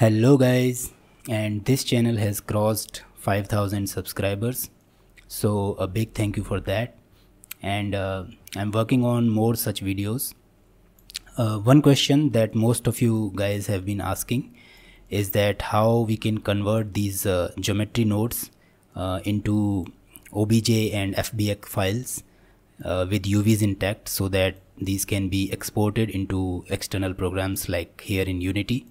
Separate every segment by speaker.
Speaker 1: hello guys. And this channel has crossed 5000 subscribers. So a big thank you for that. And uh, i'm working on more such videos. Uh, one question that most of you guys have been asking is that how we can convert these uh, geometry nodes uh, into obj and fbx files uh, with uvs intact so that these can be exported into external programs like here in unity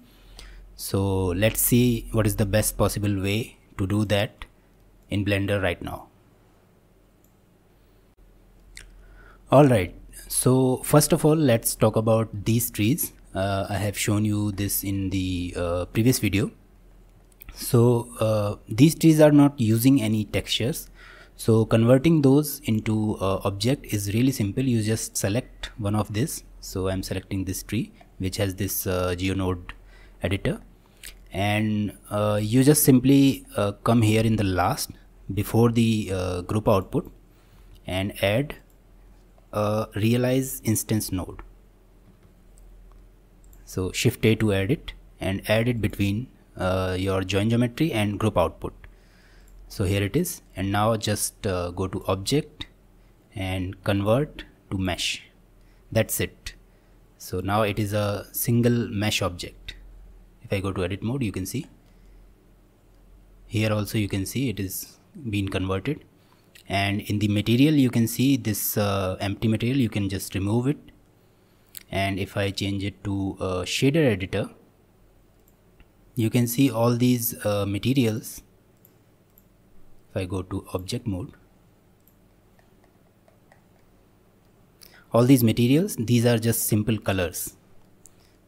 Speaker 1: so let's see what is the best possible way to do that in blender right now. Alright so first of all let's talk about these trees. Uh, I have shown you this in the uh, previous video. So uh, these trees are not using any textures. So converting those into uh, object is really simple. You just select one of this. So I'm selecting this tree which has this uh, geonode editor and uh, you just simply uh, come here in the last before the uh, group output and add a realize instance node. So shift a to add it and add it between uh, your join geometry and group output. So here it is. And now just uh, go to object and convert to mesh. That's it. So now it is a single mesh object if I go to edit mode you can see. Here also you can see it is being converted. And in the material you can see this uh, empty material. You can just remove it. And if I change it to shader editor you can see all these uh, materials. If I go to object mode all these materials these are just simple colors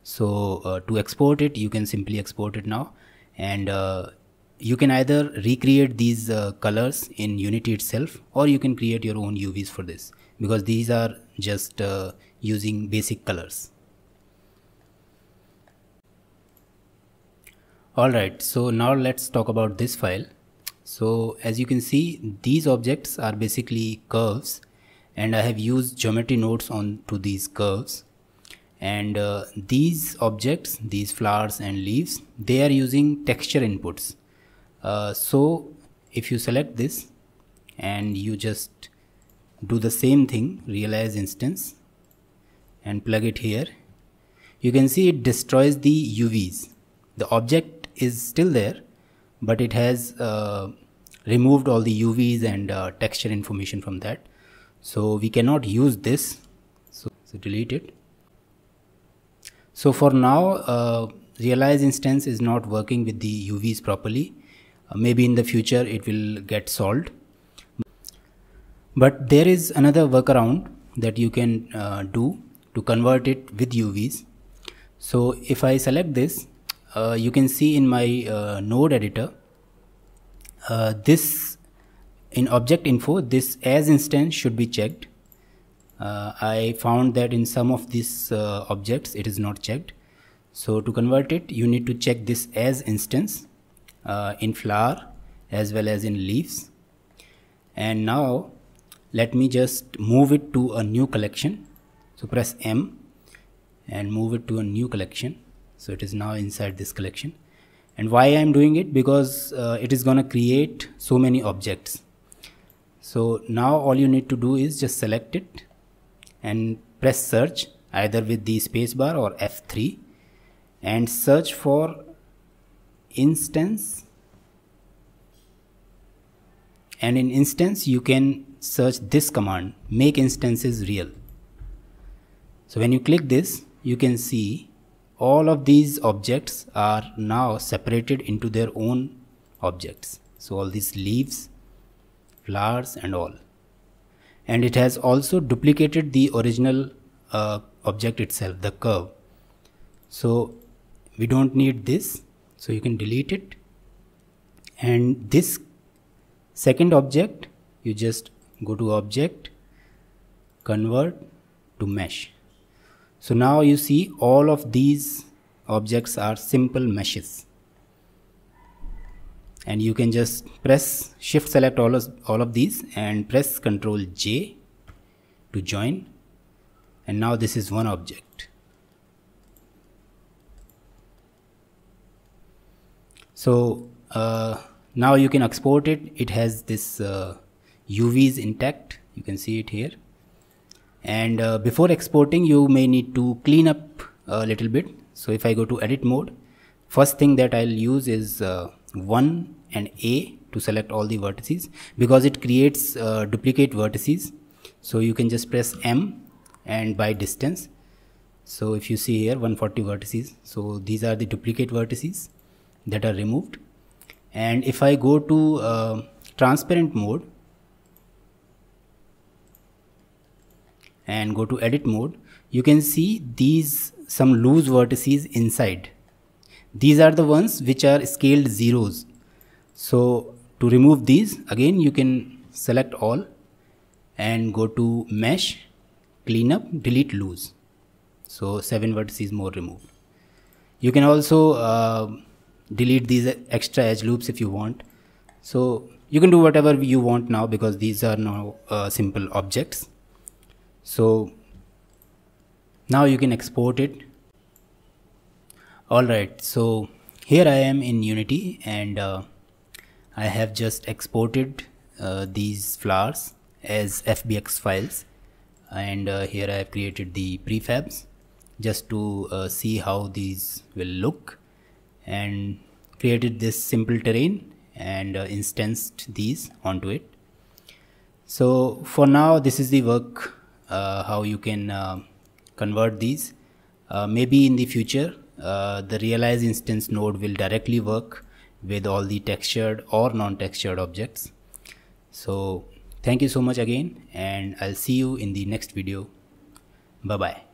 Speaker 1: so uh, to export it you can simply export it now. And uh, you can either recreate these uh, colors in unity itself or you can create your own UVs for this. Because these are just using basic colors. Alright so now let's talk about this file. So as you can see these objects are basically curves. And I have used geometry nodes on to these curves and uh, these objects these flowers and leaves they are using texture inputs. Uh, so if you select this and you just do the same thing realize instance and plug it here you can see it destroys the UVs the object is still there but it has uh, removed all the UVs and uh, texture information from that. So we cannot use this. So, so delete it so for now, uh, realize instance is not working with the UVs properly. Uh, maybe in the future it will get solved. But there is another workaround that you can uh, do to convert it with UVs. So if I select this, uh, you can see in my uh, node editor, uh, this in object info, this as instance should be checked I found that in some of these uh, objects it is not checked. So to convert it you need to check this as instance uh, in flower as well as in leaves. And now let me just move it to a new collection. So press M and move it to a new collection. So it is now inside this collection. And why I am doing it? Because uh, it is gonna create so many objects. So now all you need to do is just select it and press search either with the spacebar or F3 and search for instance. And in instance you can search this command make instances real. So when you click this you can see all of these objects are now separated into their own objects. So all these leaves flowers and all and it has also duplicated the original uh, object itself the curve. So we don't need this. So you can delete it. And this second object you just go to object convert to mesh. So now you see all of these objects are simple meshes and you can just press shift select all of, all of these and press control J to join. And now this is one object. So uh, now you can export it. It has this uh, UVs intact. You can see it here. And uh, before exporting you may need to clean up a little bit. So if I go to edit mode first thing that I'll use is uh, 1 and A to select all the vertices because it creates uh, duplicate vertices. So you can just press M and by distance. So if you see here 140 vertices. So these are the duplicate vertices that are removed. And if I go to uh, transparent mode and go to edit mode you can see these some loose vertices inside these are the ones which are scaled zeros. So to remove these again you can select all and go to mesh cleanup delete loose so 7 vertices more removed. You can also uh, delete these extra edge loops if you want. So you can do whatever you want now because these are now uh, simple objects. So now you can export it alright so here I am in Unity and uh, I have just exported uh, these flowers as FBX files. And uh, here I have created the prefabs just to uh, see how these will look. And created this simple terrain and uh, instanced these onto it. So for now this is the work uh, how you can convert these. Maybe in the future Uh, the realize instance node will directly work with all the textured or non-textured objects. So thank you so much again and i'll see you in the next video. Bye bye